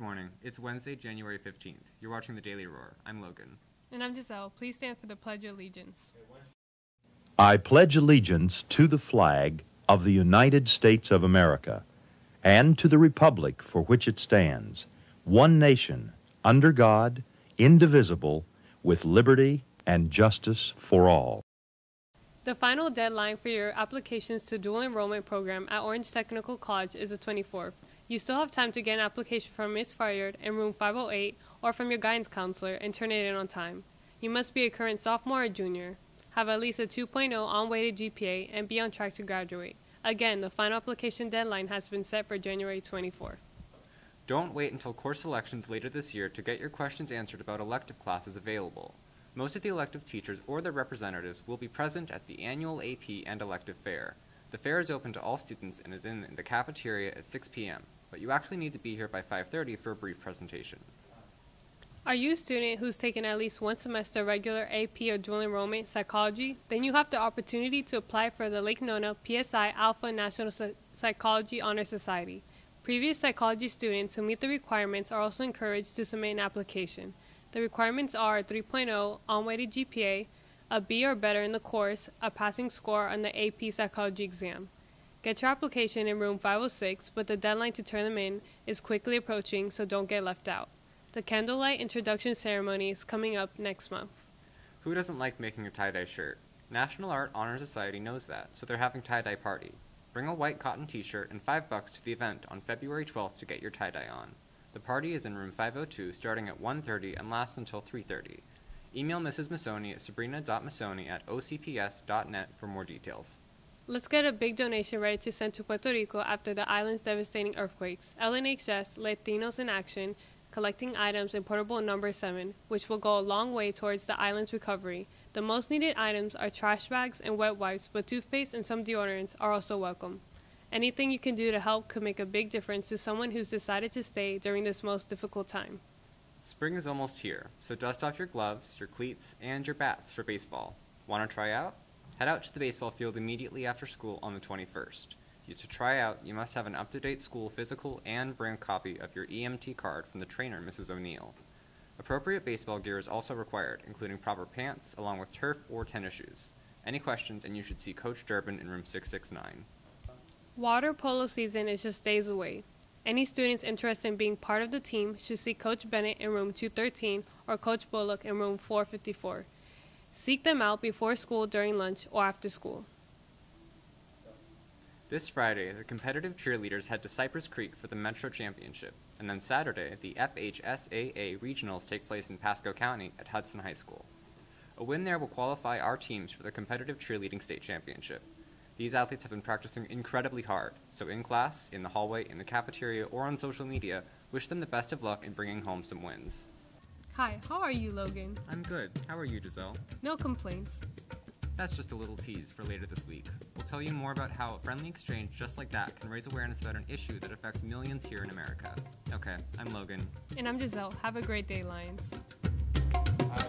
morning. It's Wednesday, January 15th. You're watching the Daily Roar. I'm Logan. And I'm Giselle. Please stand for the Pledge of Allegiance. I pledge allegiance to the flag of the United States of America and to the republic for which it stands, one nation, under God, indivisible, with liberty and justice for all. The final deadline for your applications to dual enrollment program at Orange Technical College is the 24th. You still have time to get an application from Ms. Fired in room 508 or from your guidance counselor and turn it in on time. You must be a current sophomore or junior, have at least a 2.0 unweighted GPA, and be on track to graduate. Again, the final application deadline has been set for January 24th. Don't wait until course selections later this year to get your questions answered about elective classes available. Most of the elective teachers or their representatives will be present at the annual AP and elective fair. The fair is open to all students and is in the cafeteria at 6 p.m., but you actually need to be here by 5.30 for a brief presentation. Are you a student who's taken at least one semester regular AP or dual enrollment psychology? Then you have the opportunity to apply for the Lake Nona PSI Alpha National Psychology Honor Society. Previous psychology students who meet the requirements are also encouraged to submit an application. The requirements are a 3.0 unweighted GPA, a B or better in the course, a passing score on the AP Psychology exam. Get your application in room 506, but the deadline to turn them in is quickly approaching, so don't get left out. The candlelight introduction ceremony is coming up next month. Who doesn't like making a tie-dye shirt? National Art Honor Society knows that, so they're having a tie-dye party. Bring a white cotton t-shirt and 5 bucks to the event on February 12th to get your tie-dye on. The party is in room 502 starting at 1.30 and lasts until 3.30. Email Mrs. Masoni at sabrina.masoni at ocps.net for more details. Let's get a big donation ready to send to Puerto Rico after the island's devastating earthquakes. LNHS, Latinos in Action, collecting items in portable number 7, which will go a long way towards the island's recovery. The most needed items are trash bags and wet wipes, but toothpaste and some deodorants are also welcome. Anything you can do to help could make a big difference to someone who's decided to stay during this most difficult time. Spring is almost here, so dust off your gloves, your cleats, and your bats for baseball. Want to try out? Head out to the baseball field immediately after school on the 21st. You, to try out, you must have an up-to-date school physical and bring a copy of your EMT card from the trainer, Mrs. O'Neill. Appropriate baseball gear is also required, including proper pants, along with turf or tennis shoes. Any questions, and you should see Coach Durbin in room 669. Water polo season is just days away. Any students interested in being part of the team should see Coach Bennett in room 213 or Coach Bullock in room 454. Seek them out before school, during lunch, or after school. This Friday, the competitive cheerleaders head to Cypress Creek for the Metro Championship, and then Saturday, the FHSAA regionals take place in Pasco County at Hudson High School. A win there will qualify our teams for the competitive cheerleading state championship. These athletes have been practicing incredibly hard, so in class, in the hallway, in the cafeteria, or on social media, wish them the best of luck in bringing home some wins. Hi, how are you, Logan? I'm good. How are you, Giselle? No complaints. That's just a little tease for later this week. We'll tell you more about how a friendly exchange just like that can raise awareness about an issue that affects millions here in America. Okay, I'm Logan. And I'm Giselle. Have a great day, Lions. Hi.